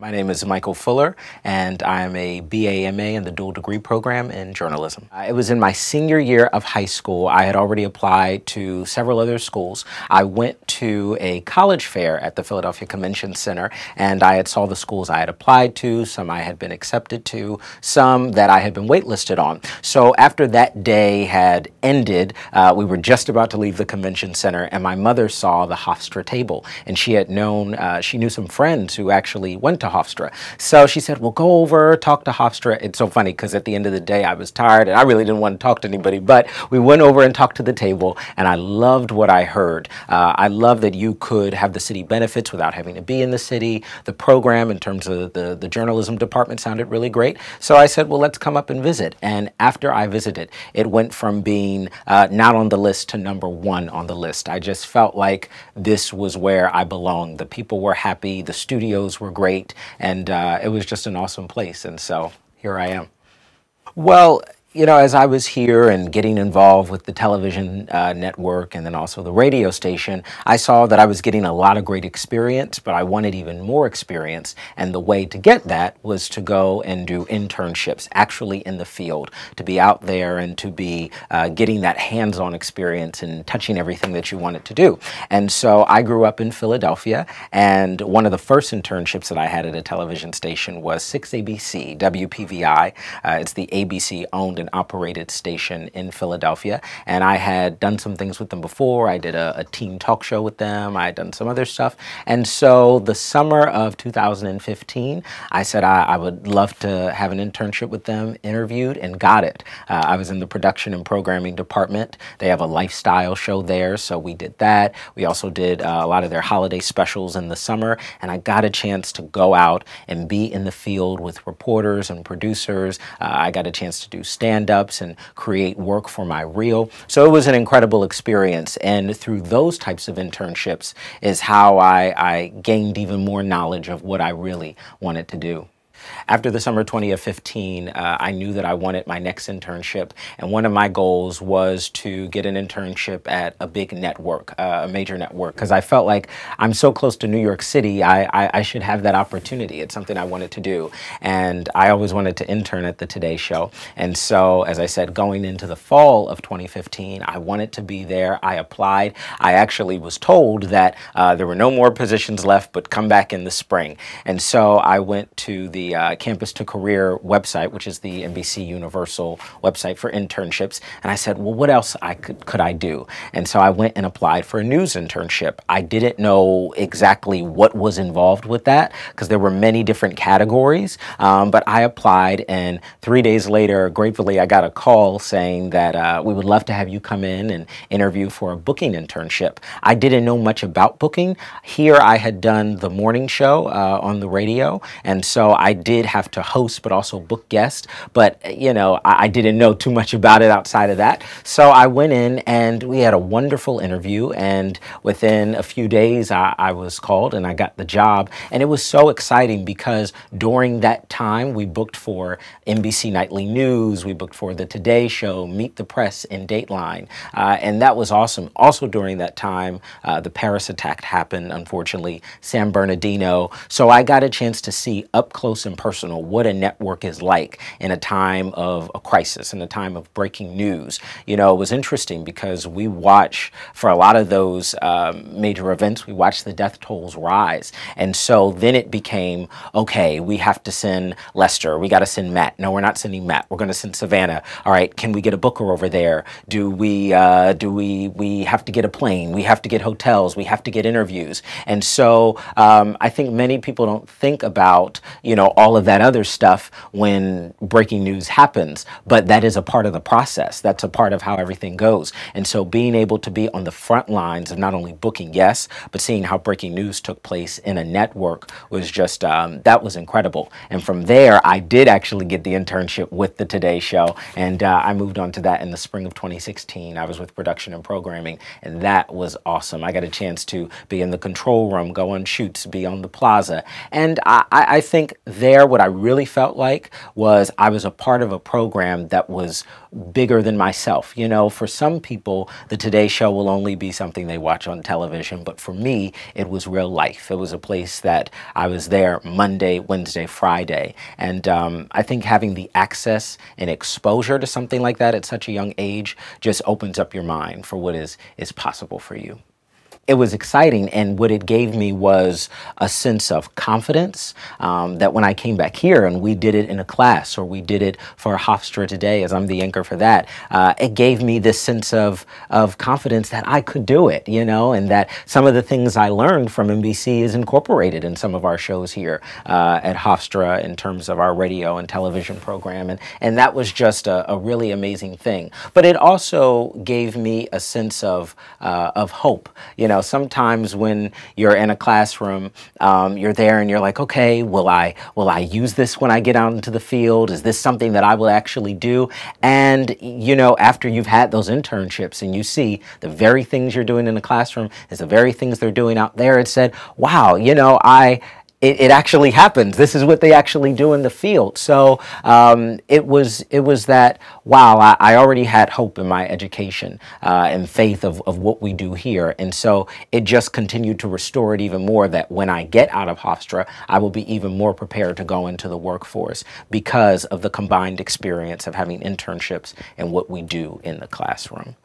My name is Michael Fuller, and I'm a BA-MA in the dual degree program in journalism. Uh, it was in my senior year of high school. I had already applied to several other schools. I went to a college fair at the Philadelphia Convention Center, and I had saw the schools I had applied to, some I had been accepted to, some that I had been waitlisted on. So after that day had ended, uh, we were just about to leave the convention center, and my mother saw the Hofstra table, and she had known, uh, she knew some friends who actually went to Hofstra. So she said, well, go over, talk to Hofstra. It's so funny because at the end of the day, I was tired and I really didn't want to talk to anybody, but we went over and talked to the table and I loved what I heard. Uh, I love that you could have the city benefits without having to be in the city. The program in terms of the, the journalism department sounded really great. So I said, well, let's come up and visit. And after I visited, it went from being uh, not on the list to number one on the list. I just felt like this was where I belonged. The people were happy, the studios were great, and uh, it was just an awesome place. And so here I am. Well, you know, as I was here and getting involved with the television uh, network and then also the radio station, I saw that I was getting a lot of great experience, but I wanted even more experience. And the way to get that was to go and do internships, actually in the field, to be out there and to be uh, getting that hands on experience and touching everything that you wanted to do. And so I grew up in Philadelphia, and one of the first internships that I had at a television station was 6ABC, WPVI. Uh, it's the ABC owned owned operated station in Philadelphia. And I had done some things with them before. I did a, a teen talk show with them. I had done some other stuff. And so the summer of 2015, I said I, I would love to have an internship with them, interviewed, and got it. Uh, I was in the production and programming department. They have a lifestyle show there, so we did that. We also did uh, a lot of their holiday specials in the summer, and I got a chance to go out and be in the field with reporters and producers. Uh, I got a chance to do stand stand-ups and create work for my reel. So it was an incredible experience. And through those types of internships is how I, I gained even more knowledge of what I really wanted to do. After the summer 2015, uh, I knew that I wanted my next internship, and one of my goals was to get an internship at a big network, uh, a major network, because I felt like I'm so close to New York City, I, I, I, should have that opportunity. It's something I wanted to do, and I always wanted to intern at the Today Show. And so, as I said, going into the fall of 2015, I wanted to be there. I applied. I actually was told that uh, there were no more positions left, but come back in the spring. And so I went to the uh, Campus to Career website, which is the NBC Universal website for internships. And I said, well, what else I could, could I do? And so I went and applied for a news internship. I didn't know exactly what was involved with that because there were many different categories, um, but I applied and three days later, gratefully, I got a call saying that uh, we would love to have you come in and interview for a booking internship. I didn't know much about booking. Here I had done the morning show uh, on the radio, and so I did have to host, but also book guests. But, you know, I, I, didn't know too much about it outside of that. So I went in and we had a wonderful interview. And within a few days, I, I was called and I got the job. And it was so exciting because during that time, we booked for NBC Nightly News, we booked for The Today Show, Meet the Press, and Dateline. Uh, and that was awesome. Also during that time, uh, the Paris attack happened, unfortunately, San Bernardino. So I got a chance to see up close and personal what a network is like in a time of a crisis, in a time of breaking news. You know, it was interesting because we watch for a lot of those um, major events, we watch the death tolls rise. And so then it became, okay, we have to send Lester, we got to send Matt. No, we're not sending Matt. We're going to send Savannah. All right, can we get a booker over there? Do we, uh, do we, we have to get a plane? We have to get hotels. We have to get interviews. And so um, I think many people don't think about, you know, all of that other stuff when breaking news happens, but that is a part of the process. That's a part of how everything goes. And so being able to be on the front lines of not only booking, yes, but seeing how breaking news took place in a network was just, um, that was incredible. And from there, I did actually get the internship with the Today Show, and uh, I moved on to that in the spring of 2016. I was with production and programming, and that was awesome. I got a chance to be in the control room, go on shoots, be on the plaza, and I, I think there there, what I really felt like was I was a part of a program that was bigger than myself. You know, for some people, the Today Show will only be something they watch on television, but for me, it was real life. It was a place that I was there Monday, Wednesday, Friday. And um, I think having the access and exposure to something like that at such a young age just opens up your mind for what is, is possible for you it was exciting. And what it gave me was a sense of confidence um, that when I came back here and we did it in a class or we did it for Hofstra today, as I'm the anchor for that, uh, it gave me this sense of, of confidence that I could do it, you know, and that some of the things I learned from NBC is incorporated in some of our shows here uh, at Hofstra in terms of our radio and television program. And, and that was just a, a really amazing thing. But it also gave me a sense of, uh, of hope, you know, know, sometimes when you're in a classroom, um, you're there and you're like, okay, will I will I use this when I get out into the field? Is this something that I will actually do? And you know, after you've had those internships and you see the very things you're doing in the classroom is the very things they're doing out there, it said, wow, you know, I it, it, actually happens. This is what they actually do in the field. So um, it was it was that wow. I, I, already had hope in my education uh, and faith of, of what we do here, and so it just continued to restore it even more. That when I get out of Hofstra, I will be even more prepared to go into the workforce because of the combined experience of having internships and what we do in the classroom.